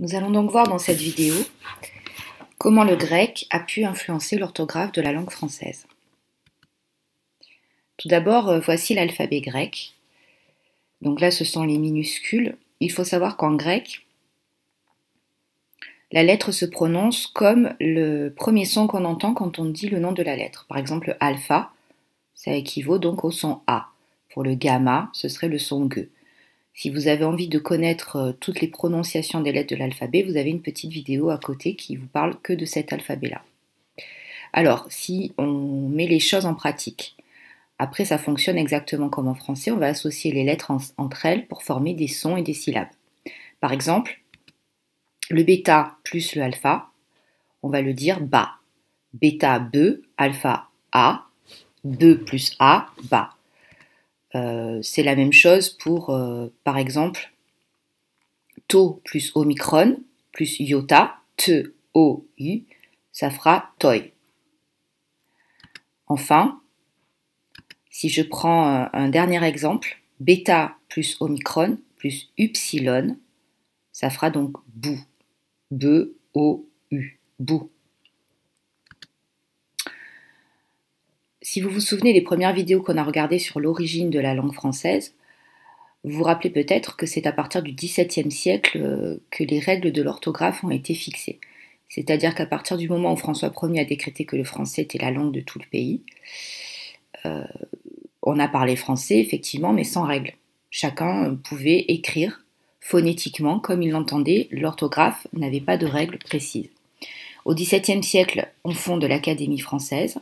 Nous allons donc voir dans cette vidéo comment le grec a pu influencer l'orthographe de la langue française. Tout d'abord, euh, voici l'alphabet grec. Donc là, ce sont les minuscules. Il faut savoir qu'en grec, la lettre se prononce comme le premier son qu'on entend quand on dit le nom de la lettre. Par exemple, alpha, ça équivaut donc au son A. Pour le gamma, ce serait le son G. Si vous avez envie de connaître euh, toutes les prononciations des lettres de l'alphabet, vous avez une petite vidéo à côté qui vous parle que de cet alphabet-là. Alors, si on met les choses en pratique, après ça fonctionne exactement comme en français, on va associer les lettres entre elles pour former des sons et des syllabes. Par exemple, le bêta plus le alpha, on va le dire bas. Bêta B, alpha A, B plus A, bas. Euh, c'est la même chose pour, euh, par exemple, tau plus omicron plus iota, T, O, U, ça fera toi. Enfin, si je prends un, dernier exemple, bêta plus omicron plus upsilon, ça fera donc bou. B, O, U, bou. Si vous vous souvenez des premières vidéos qu'on a regardées sur l'origine de la langue française, vous vous rappelez peut-être que c'est à partir du XVIIe siècle euh, que les règles de l'orthographe ont été fixées. C'est-à-dire qu'à partir du moment où François Ier a décrété que le français était la langue de tout le pays, euh, on a parlé français effectivement, mais sans règles. Chacun pouvait écrire phonétiquement comme il l'entendait, l'orthographe n'avait pas de règles précises. Au XVIIe siècle, on fonde l'Académie française,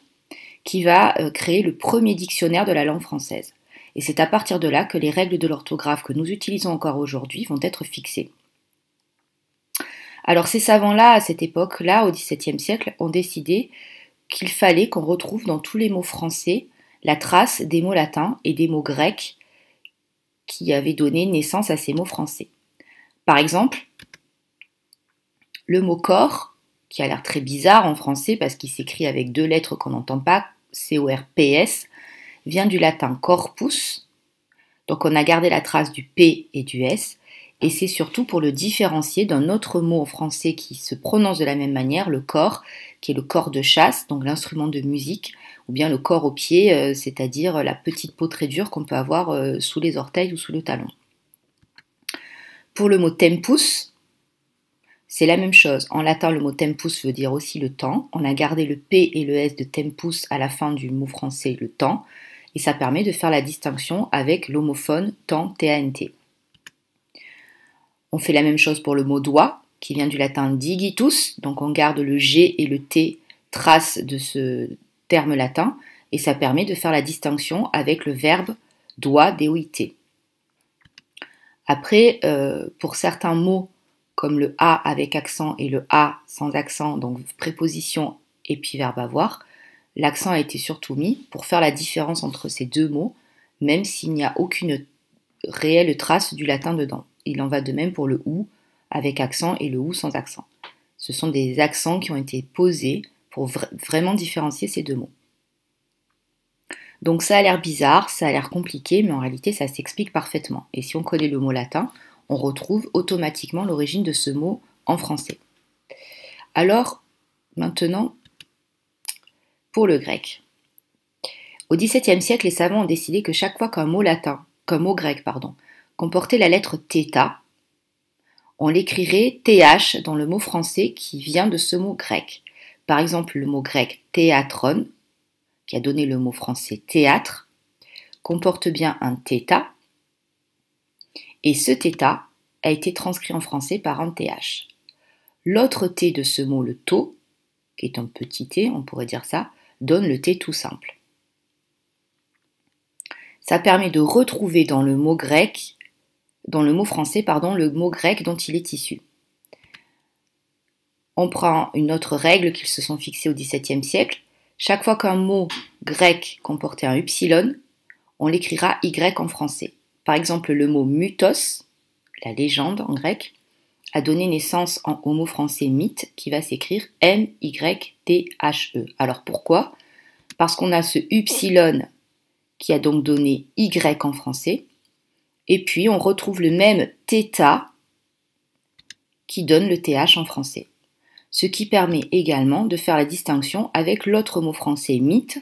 qui va euh, créer le premier dictionnaire de la langue française. Et c'est à partir de là que les règles de l'orthographe que nous utilisons encore aujourd'hui vont être fixées. Alors ces savants-là, à cette époque-là, au XVIIe siècle, ont décidé qu'il fallait qu'on retrouve dans tous les mots français la trace des mots latins et des mots grecs qui avaient donné naissance à ces mots français. Par exemple, le mot corps qui a l'air très bizarre en français parce qu'il s'écrit avec deux lettres qu'on n'entend pas, C-O-R-P-S, vient du latin corpus. Donc on a gardé la trace du P et du S. Et c'est surtout pour le différencier d'un autre mot en français qui se prononce de la même manière, le corps, qui est le corps de chasse, donc l'instrument de musique, ou bien le corps au pied, euh, c'est-à-dire la petite peau très dure qu'on peut avoir euh, sous les orteils ou sous le talon. Pour le mot tempus, c'est la même chose. En latin, le mot tempus veut dire aussi le temps. On a gardé le P et le S de tempus à la fin du mot français le temps. Et ça permet de faire la distinction avec l'homophone temps, T-A-N-T. On fait la même chose pour le mot doigt, qui vient du latin digitus. Donc on garde le G et le T, trace de ce terme latin. Et ça permet de faire la distinction avec le verbe doigt, D-O-I-T. Après, euh, pour certains mots comme le A avec accent et le A sans accent, donc préposition et puis verbe avoir, l'accent a été surtout mis pour faire la différence entre ces deux mots, même s'il n'y a aucune réelle trace du latin dedans. Il en va de même pour le OU avec accent et le OU sans accent. Ce sont des accents qui ont été posés pour vraiment différencier ces deux mots. Donc ça a l'air bizarre, ça a l'air compliqué, mais en réalité ça s'explique parfaitement. Et si on connaît le mot latin, on retrouve automatiquement l'origine de ce mot en français. Alors, maintenant, pour le grec. Au XVIIe siècle, les savants ont décidé que chaque fois qu'un mot latin, qu'un mot grec, pardon, comportait la lettre θ, on l'écrirait th dans le mot français qui vient de ce mot grec. Par exemple, le mot grec théatron, qui a donné le mot français théâtre, comporte bien un θ, et ce θ a été transcrit en français par un th. L'autre t de ce mot, le tau, qui est un petit t, on pourrait dire ça, donne le t tout simple. Ça permet de retrouver dans le mot grec, dans le mot français, pardon, le mot grec dont il est issu. On prend une autre règle qu'ils se sont fixées au XVIIe siècle. Chaque fois qu'un mot grec comportait un upsilon, on l'écrira y en français. Par exemple, le mot mutos, la légende en grec, a donné naissance au mot français mythe qui va s'écrire M-Y-T-H-E. Alors pourquoi? Parce qu'on a ce upsilon qui a donc donné Y en français, et puis on retrouve le même θ qui donne le TH en français. Ce qui permet également de faire la distinction avec l'autre mot français mythe,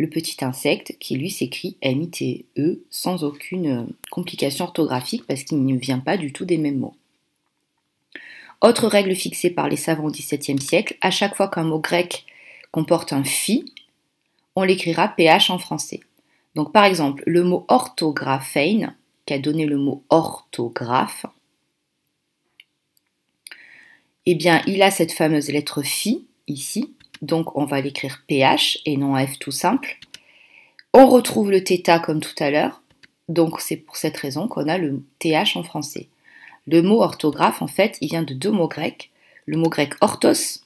le petit insecte qui lui s'écrit M-I-T-E sans aucune complication orthographique parce qu'il ne vient pas du tout des mêmes mots. Autre règle fixée par les savants au XVIIe siècle, à chaque fois qu'un mot grec comporte un phi, on l'écrira PH en français. Donc par exemple, le mot orthographein, qui a donné le mot orthographe, eh bien, il a cette fameuse lettre phi ici, donc on va l'écrire PH et non F tout simple. On retrouve le θ comme tout à l'heure, donc c'est pour cette raison qu'on a le TH en français. Le mot orthographe, en fait, il vient de deux mots grecs. Le mot grec orthos,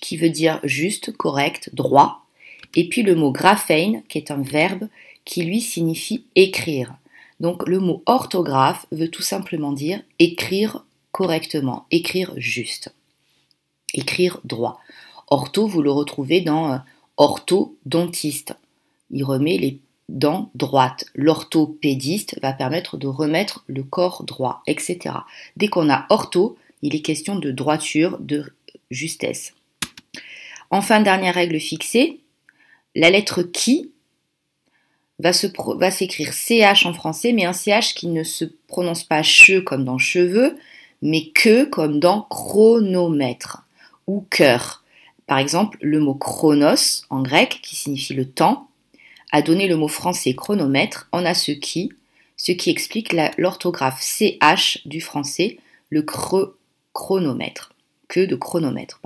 qui veut dire juste, correct, droit, et puis le mot graphein, qui est un verbe qui lui signifie écrire. Donc le mot orthographe veut tout simplement dire écrire correctement, écrire juste, écrire droit. Ortho, vous le retrouvez dans euh, orthodontiste. Il remet les dents droites. L'orthopédiste va permettre de remettre le corps droit, etc. Dès qu'on a ortho, il est question de droiture, de justesse. Enfin, dernière règle fixée, la lettre qui va, s'écrire CH en français, mais un CH qui ne se prononce pas che comme dans cheveux, mais que comme dans chronomètre ou cœur. Par exemple, le mot chronos en grec, qui signifie le temps, a donné le mot français chronomètre en a ce qui, ce qui explique l'orthographe CH du français, le chronomètre, que de chronomètre.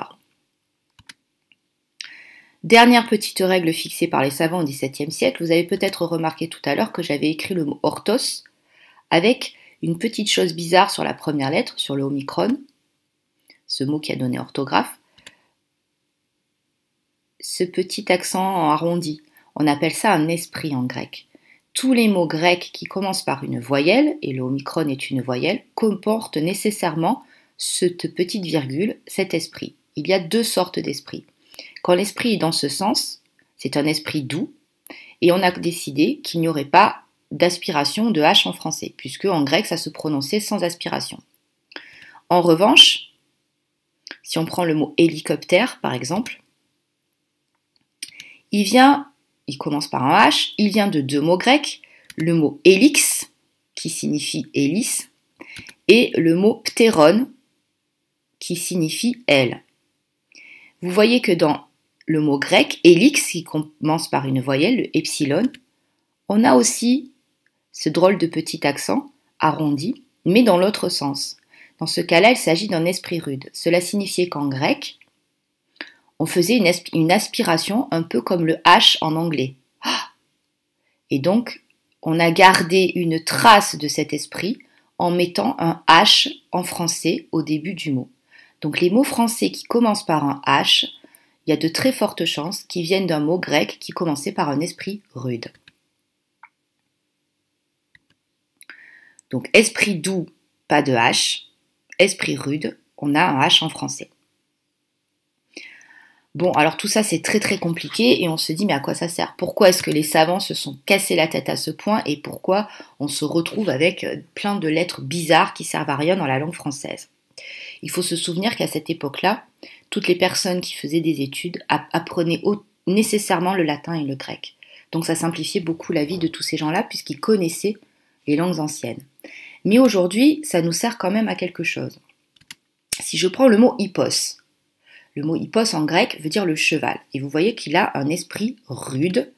Dernière petite règle fixée par les savants au XVIIe siècle, vous avez peut-être remarqué tout à l'heure que j'avais écrit le mot orthos avec une petite chose bizarre sur la première lettre, sur le omicron, ce mot qui a donné orthographe, ce petit accent arrondi. On appelle ça un esprit en grec. Tous les mots grecs qui commencent par une voyelle, et le omicron est une voyelle, comportent nécessairement cette petite virgule, cet esprit. Il y a deux sortes d'esprits. Quand l'esprit est dans ce sens, c'est un esprit doux, et on a décidé qu'il n'y aurait pas d'aspiration de H en français, puisque en grec ça se prononçait sans aspiration. En revanche, si on prend le mot hélicoptère par exemple, il vient, il commence par un H, il vient de deux mots grecs, le mot hélix, qui signifie hélice, et le mot ptéron, qui signifie aile. Vous voyez que dans le mot grec hélix, qui commence par une voyelle, le epsilon, on a aussi ce drôle de petit accent, arrondi, mais dans l'autre sens. Dans ce cas-là, il s'agit d'un esprit rude. Cela signifiait qu'en grec, on faisait une, aspiration un peu comme le H en anglais. Ah Et donc, on a gardé une trace de cet esprit en mettant un H en français au début du mot. Donc les mots français qui commencent par un H, il y a de très fortes chances qu'ils viennent d'un mot grec qui commençait par un esprit rude. Donc esprit doux, pas de H. Esprit rude, on a un H en français. Bon, alors tout ça c'est très très compliqué et on se dit mais à quoi ça sert? Pourquoi est-ce que les savants se sont cassés la tête à ce point et pourquoi on se retrouve avec euh, plein de lettres bizarres qui servent à rien dans la langue française? Il faut se souvenir qu'à cette époque-là, toutes les personnes qui faisaient des études apprenaient nécessairement le latin et le grec. Donc ça simplifiait beaucoup la vie de tous ces gens-là puisqu'ils connaissaient les langues anciennes. Mais aujourd'hui, ça nous sert quand même à quelque chose. Si je prends le mot hippos, le mot hippos en grec veut dire le cheval. Et vous voyez qu'il a un esprit rude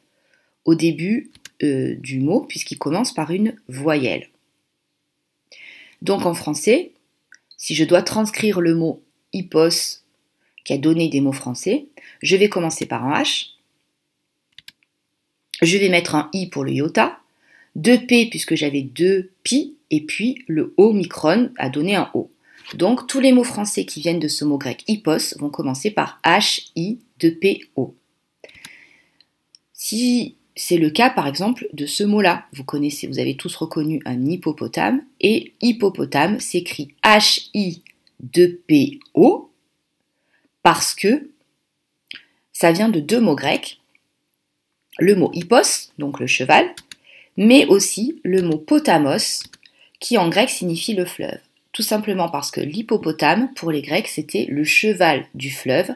au début euh, du mot, puisqu'il commence par une voyelle. Donc en français, si je dois transcrire le mot hippos qui a donné des mots français, je vais commencer par un H, je vais mettre un I pour le iota, 2P puisque j'avais 2 pi, et puis le Omicron a donné un O. Donc tous les mots français qui viennent de ce mot grec hippos vont commencer par H, I, 2P, O. Si c'est le cas par exemple de ce mot-là, vous connaissez, vous avez tous reconnu un hippopotame, et hippopotame s'écrit H-I 2P O parce que ça vient de deux mots grecs, le mot hippos, donc le cheval, mais aussi le mot potamos, qui en grec signifie le fleuve. Tout simplement parce que l'hippopotame, pour les Grecs, c'était le cheval du fleuve,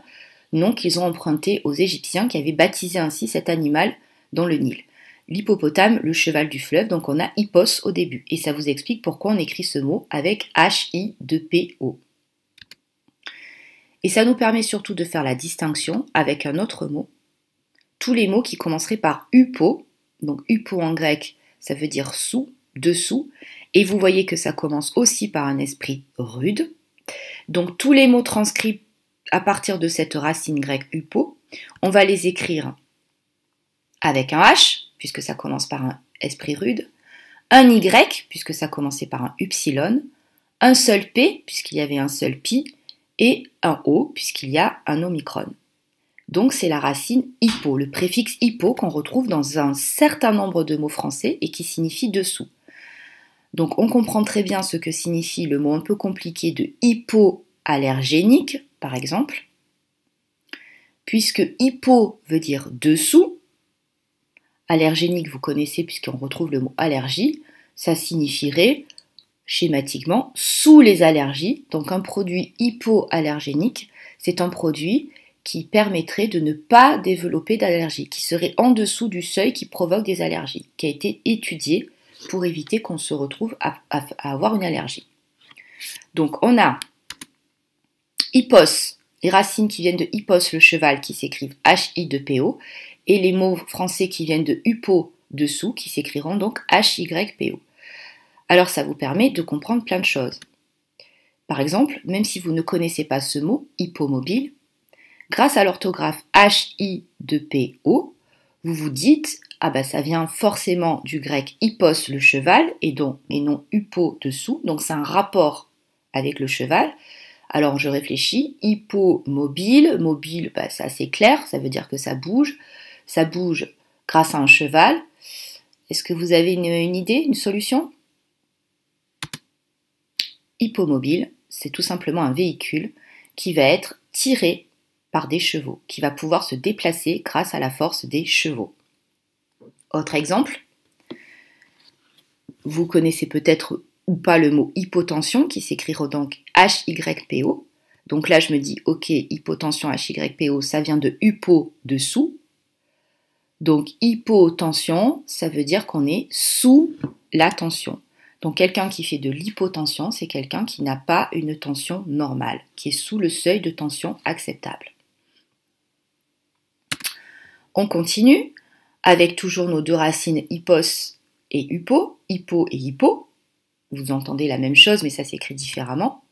nom qu'ils ont emprunté aux Égyptiens qui avaient baptisé ainsi cet animal dans le Nil. L'hippopotame, le cheval du fleuve, donc on a hippos au début. Et ça vous explique pourquoi on écrit ce mot avec H-I-2-P-O. Et ça nous permet surtout de faire la distinction avec un autre mot. Tous les mots qui commenceraient par upo, donc upo en grec, ça veut dire sous, dessous, et vous voyez que ça commence aussi par un esprit rude. Donc tous les mots transcrits à partir de cette racine grecque upo, on va les écrire avec un H, puisque ça commence par un esprit rude, un Y, puisque ça commençait par un upsilon, un seul P, puisqu'il y avait un seul pi, et un O, puisqu'il y a un omicron. Donc c'est la racine hypo, le préfixe hypo qu'on retrouve dans un certain nombre de mots français et qui signifie dessous. Donc on comprend très bien ce que signifie le mot un peu compliqué de hypoallergénique, par exemple, puisque hypo veut dire dessous, allergénique vous connaissez puisqu'on retrouve le mot allergie, ça signifierait schématiquement sous les allergies. Donc un produit hypoallergénique, c'est un produit qui permettrait de ne pas développer d'allergie, qui serait en dessous du seuil qui provoque des allergies, qui a été étudié pour éviter qu'on se retrouve à, avoir une allergie. Donc on a hippos, les racines qui viennent de hippos, le cheval, qui s'écrivent H-I-2-P-O, et les mots français qui viennent de hupo, dessous, qui s'écriront donc H-Y-P-O. Alors ça vous permet de comprendre plein de choses. Par exemple, même si vous ne connaissez pas ce mot, hippomobile, grâce à l'orthographe H-I-2-P-O, vous vous dites ah bah ça vient forcément du grec hippos le cheval et, donc, et non huppo dessous, donc c'est un rapport avec le cheval. Alors je réfléchis, hippomobile, mobile, bah, c'est assez clair, ça veut dire que ça bouge, ça bouge grâce à un cheval. Est-ce que vous avez une idée, une solution? Hippomobile, c'est tout simplement un véhicule qui va être tiré par des chevaux, qui va pouvoir se déplacer grâce à la force des chevaux. Autre exemple, vous connaissez peut-être ou pas le mot hypotension qui s'écrira donc H-Y-P-O. Donc là, je me dis, ok, hypotension H-Y-P-O, ça vient de hypo, dessous. Donc hypotension, ça veut dire qu'on est sous la tension. Donc quelqu'un qui fait de l'hypotension, c'est quelqu'un qui n'a pas une tension normale, qui est sous le seuil de tension acceptable. On continue avec toujours nos deux racines hypos et hypo, hypo et hypo. Vous entendez la même chose, mais ça s'écrit différemment.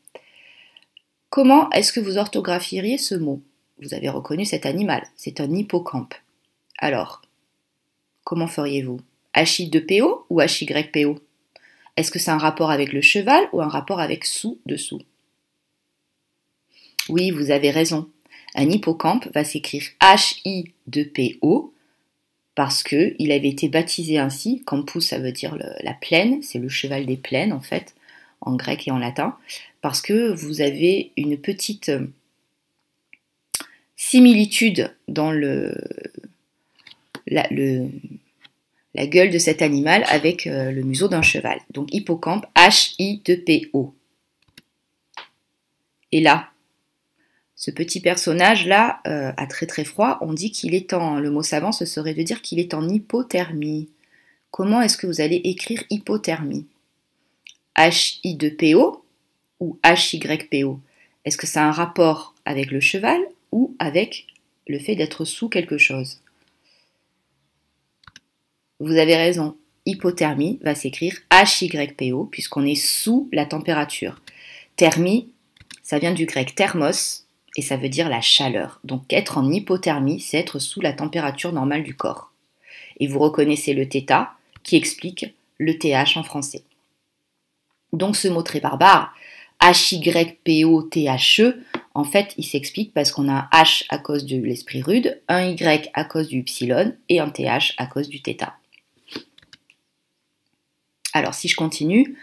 Comment est-ce que vous orthographieriez ce mot? Vous avez reconnu cet animal, c'est un hippocampe. Alors, comment feriez-vous? H-I-2-P-O ou H-Y-P-O est-ce que c'est un rapport avec le cheval ou un rapport avec sous-dessous Oui, vous avez raison. Un hippocampe va s'écrire H-I-2-P-O parce qu'il avait été baptisé ainsi. Campus, ça veut dire la plaine, c'est le cheval des plaines en fait, en grec et en latin, parce que vous avez une petite euh, similitude dans le, la gueule de cet animal avec euh, le museau d'un cheval. Donc hippocampe, H-I-P-O. Et là, ce petit personnage-là euh, a très très froid. On dit qu'il est en, le mot savant, ce serait de dire qu'il est en hypothermie. Comment est-ce que vous allez écrire hypothermie? H-I-P-O ou H-Y-P-O Est-ce que ça a un rapport avec le cheval ou avec le fait d'être sous quelque chose? Vous avez raison, hypothermie va s'écrire HYPO puisqu'on est sous la température. Thermie, ça vient du grec thermos et ça veut dire la chaleur. Donc être en hypothermie, c'est être sous la température normale du corps. Et vous reconnaissez le θ qui explique le TH en français. Donc ce mot très barbare, H-Y-P-O-T-H-E, en fait, il s'explique parce qu'on a un H à cause de l'esprit rude, un Y à cause du epsilon et un TH à cause du θ. Alors si je continue,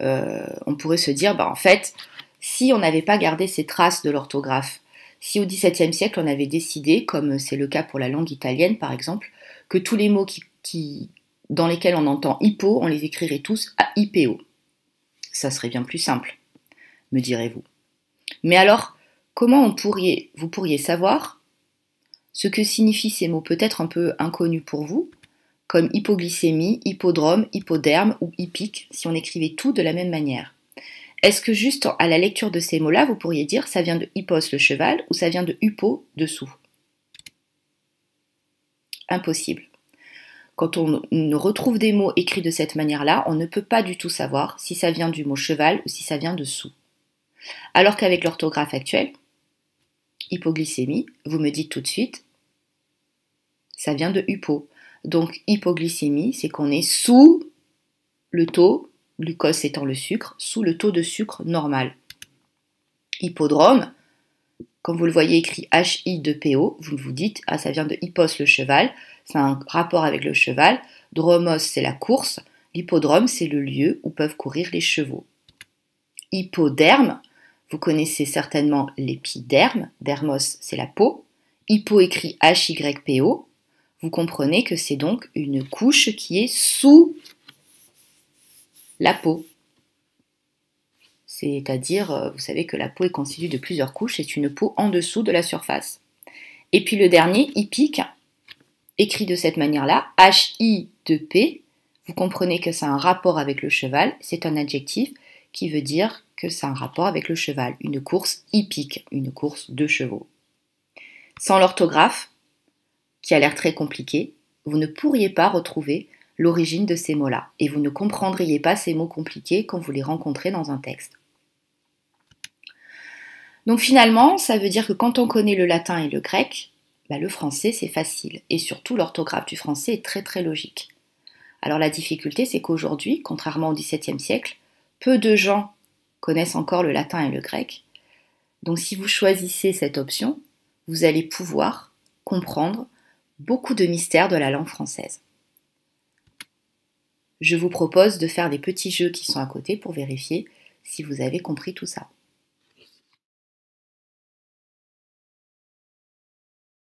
euh, on pourrait se dire, bah, en fait, si on n'avait pas gardé ces traces de l'orthographe, si au XVIIe siècle on avait décidé, comme c'est le cas pour la langue italienne par exemple, que tous les mots qui, dans lesquels on entend hippo, on les écrirait tous à IPO, ça serait bien plus simple. me direz-vous. Mais alors, comment on vous pourriez savoir ce que signifient ces mots peut-être un peu inconnus pour vous, comme hypoglycémie, hypodrome, hypoderme ou hippique, si on écrivait tout de la même manière? Est-ce que juste à la lecture de ces mots-là, vous pourriez dire ça vient de hippos le cheval ou ça vient de hypo dessous? Impossible. Quand on retrouve des mots écrits de cette manière-là, on ne peut pas du tout savoir si ça vient du mot cheval ou si ça vient de sous. Alors qu'avec l'orthographe actuelle, hypoglycémie, vous me dites tout de suite, ça vient de hypo. Donc hypoglycémie, c'est qu'on est sous le taux, glucose étant le sucre, sous le taux de sucre normal. Hippodrome, quand vous le voyez écrit HI2PO, vous vous dites, ah ça vient de hippos le cheval, c'est un rapport avec le cheval, dromos c'est la course, l'hippodrome c'est le lieu où peuvent courir les chevaux. Hypoderme, vous connaissez certainement l'épiderme, dermos c'est la peau, hypo écrit HYPO, vous comprenez que c'est donc une couche qui est sous la peau. C'est-à-dire, euh, vous savez que la peau est constituée de plusieurs couches, c'est une peau en dessous de la surface. Et puis le dernier, hippique, écrit de cette manière-là, H-I-2-P, vous comprenez que c'est un rapport avec le cheval, c'est un adjectif qui veut dire que c'est un rapport avec le cheval, une course hippique, une course de chevaux. Sans l'orthographe, qui a l'air très compliqué, vous ne pourriez pas retrouver l'origine de ces mots-là, et vous ne comprendriez pas ces mots compliqués quand vous les rencontrez dans un texte. Donc finalement, ça veut dire que quand on connaît le latin et le grec, bah, le français c'est facile, et surtout l'orthographe du français est très très logique. Alors la difficulté c'est qu'aujourd'hui, contrairement au XVIIe siècle, peu de gens connaissent encore le latin et le grec. Donc si vous choisissez cette option, vous allez pouvoir comprendre beaucoup de mystères de la langue française. Je vous propose de faire des petits jeux qui sont à côté pour vérifier si vous avez compris tout ça.